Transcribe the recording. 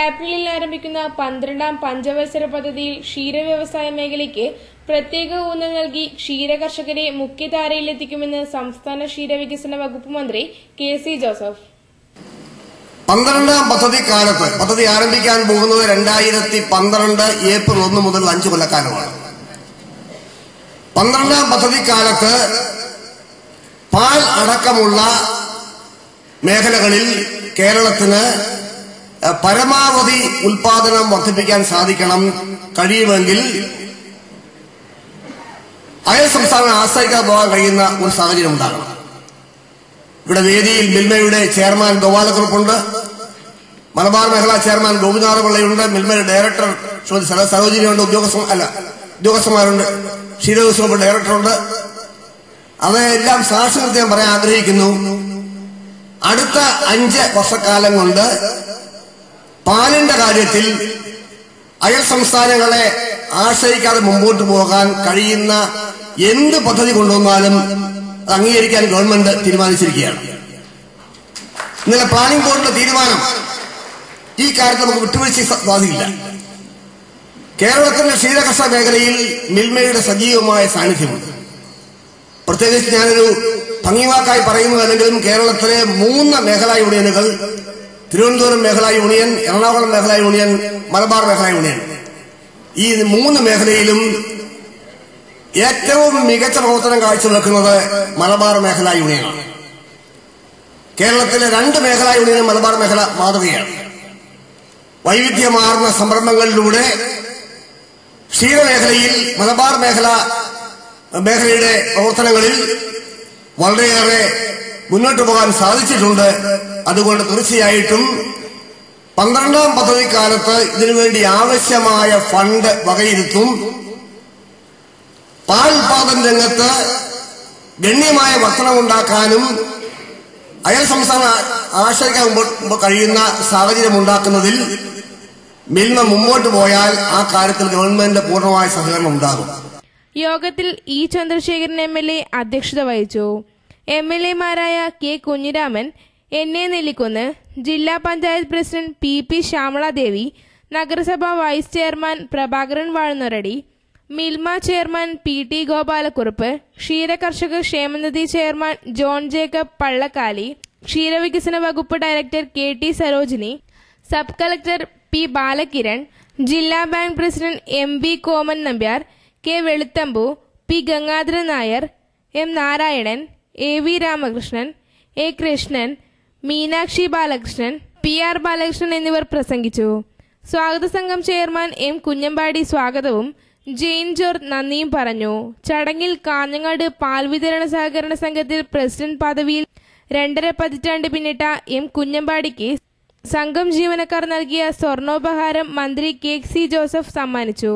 ഏപ്രിലിൽ ആരംഭിക്കുന്ന പന്ത്രണ്ടാം പഞ്ചവത്സര പദ്ധതിയിൽ ക്ഷീരവ്യവസായ മേഖലയ്ക്ക് പ്രത്യേക ഊന്നൽ നൽകി ക്ഷീരകർഷകരെ മുഖ്യധാരയിലെത്തിക്കുമെന്ന് സംസ്ഥാന ക്ഷീരവികസന വകുപ്പ് മന്ത്രി കെ സി ജോസഫ്. പന്ത്രണ്ടാം പദ്ധതി കാലത്ത് പദ്ധതി ആരംഭിക്കാൻ പോകുന്നത് രണ്ടായിരത്തി പന്ത്രണ്ട് ഏപ്രിൽ ഒന്ന് മുതൽ അഞ്ച് കൊല്ലക്കാലമാണ്. പന്ത്രണ്ടാം പദ്ധതി കാലത്ത് പാൽ അടക്കമുള്ള മേഖലകളിൽ കേരളത്തിന് പരമാവധി ഉൽപാദനം വർദ്ധിപ്പിക്കാൻ സാധിക്കണം. കഴിയുമെങ്കിൽ അയൽ സംസ്ഥാനം ആശ്രയിക്കാൻ പോകാൻ കഴിയുന്ന ഒരു സാഹചര്യം ഉണ്ടാകണം. ഇവിടെ വേദിയിൽ മിൽമയുടെ ചെയർമാൻ ഗോപാലക്കുറുപ്പുണ്ട് മലബാർ മേഖലാ ചെയർമാൻ ഗോപിനാഥ പിള്ളയുണ്ട് മിൽമയുടെ ഡയറക്ടർ ശ്രീമതി സര- സരോജിനിയുണ്ട്. ഉദ്യോഗസ്ഥ അല്ല ഉദ്യോഗസ്ഥന്മാരുണ്ട്. ക്ഷീരോത്സവ ഡയറക്ടറുണ്ട്. അവയെല്ലാം സാക്ഷി നിർത്തി ഞാൻ പറയാൻ ആഗ്രഹിക്കുന്നു. അടുത്ത അഞ്ച് വർഷക്കാലം കൊണ്ട് പാലിന്റെ കാര്യത്തിൽ അയൽ സംസ്ഥാനങ്ങളെ ആശ്രയിക്കാതെ മുമ്പോട്ട് പോകാൻ കഴിയുന്ന എന്ത് പദ്ധതി കൊണ്ടുവന്നാലും അംഗീകരിക്കാൻ ഗവൺമെന്റ് തീരുമാനിച്ചിരിക്കുകയാണ്. ഇന്നലെ പ്ലാനിംഗ് ബോർഡിന്റെ തീരുമാനം ഈ കാര്യത്തിൽ നമുക്ക് വിട്ടുവീഴ്ച സാധിക്കില്ല. കേരളത്തിന്റെ ക്ഷീരകർഷ മേഖലയിൽ മിൽമയുടെ സജീവമായ സാന്നിധ്യമുണ്ട് പ്രത്യേകിച്ച് ഞാനൊരു ഭംഗിവാക്കായി പറയുന്നതല്ലെങ്കിലും കേരളത്തിലെ മൂന്ന് മേഖലാ യൂണിയനുകൾ തിരുവനന്തപുരം മേഖലാ യൂണിയൻ എറണാകുളം മേഖലാ യൂണിയൻ മലബാർ മേഖലാ യൂണിയൻ. ഈ മൂന്ന് മേഖലയിലും ഏറ്റവും മികച്ച പ്രവർത്തനം കാഴ്ചവെക്കുന്നത് മലബാർ മേഖലാ യൂണിയനാണ്. കേരളത്തിലെ രണ്ട് മേഖലാ യൂണിയനും മലബാർ മേഖല മാതൃകയാണ്. വൈവിധ്യമാർന്ന സംരംഭങ്ങളിലൂടെ ക്ഷീരമേഖലയിൽ മലബാർ മേഖല മേഖലയുടെ പ്രവർത്തനങ്ങളിൽ വളരെയേറെ മുന്നോട്ട് പോകാൻ സാധിച്ചിട്ടുണ്ട്. അതുകൊണ്ട് തീർച്ചയായിട്ടും പന്ത്രണ്ടാം പദ്ധതി കാലത്ത് ഇതിനുവേണ്ടി ആവശ്യമായ ഫണ്ട് വകയിരുത്തും. പാൽ ഉൽപാദന രംഗത്ത് ഗണ്യമായ വർധനമുണ്ടാക്കാനും അയൽ സംസ്ഥാന ആശ്രയിക്കാൻ കഴിയുന്ന സാഹചര്യം ഉണ്ടാക്കുന്നതിൽ മിൽമ മുമ്പോട്ട് പോയാൽ ആ കാര്യത്തിൽ ഗവൺമെന്റ് പൂർണമായ സഹകരണം ഉണ്ടാകും. യോഗത്തിൽ ഇ ചന്ദ്രശേഖരൻ എ അധ്യക്ഷത വഹിച്ചു. M L എമാരായ K Kunhiraman N A Nellikunnu ജില്ലാ panchayat president P P Shyamaladevi നഗരസഭാ vice chairman Prabhakaran Vazhunnoradi Milma chairman P T Gopalakurup ക്ഷീരകർഷക ക്ഷേമനിധി ചെയർമാൻ ജോൺ ജേക്കബ് പള്ളക്കാലി ക്ഷീരവികസന വകുപ്പ് director K T Sarojini sub collector P Balakiran ജില്ലാ bank president M V Koman Nambiar K Veluthambu P Gangadharan Nair M Narayanan A V Ramakrishnan A Krishnan Meenakshi Balakrishnan P R Balakrishnan എന്നിവർ പ്രസംഗിച്ചു. സ്വാഗത സംഘം chairman M Kunhambadi സ്വാഗതവും Jain George നന്ദിയും പറഞ്ഞു. ചടങ്ങിൽ കാഞ്ഞങ്ങാട് പാൽ വിതരണ സഹകരണ സംഘത്തിൽ പ്രസിഡന്റ് പദവിയിൽ രണ്ടര പതിറ്റാണ്ട് പിന്നിട്ട എം കുഞ്ഞമ്പാടിക്ക് സംഘം ജീവനക്കാർ നൽകിയ സ്വർണോപഹാരം മന്ത്രി കെ സി ജോസഫ് സമ്മാനിച്ചു.